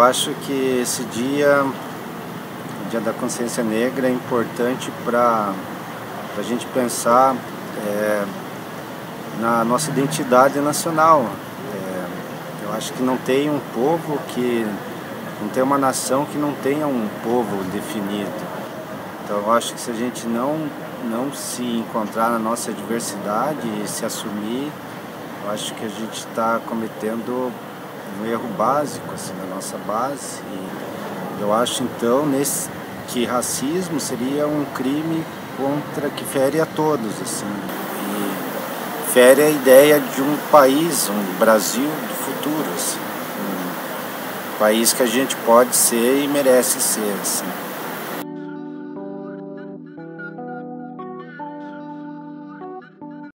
acho que esse dia, o Dia da Consciência Negra, é importante para a gente pensar é, na nossa identidade nacional. É, eu acho que não tem um povo que. não tem uma nação que não tenha um povo definido. Então eu acho que se a gente não, não se encontrar na nossa diversidade e se assumir, eu acho que a gente está cometendo um erro básico assim, na nossa base. E eu acho então nesse, que racismo seria um crime contra que fere a todos. Assim, e fere a ideia de um país, um Brasil do futuro. Assim, um país que a gente pode ser e merece ser. Assim.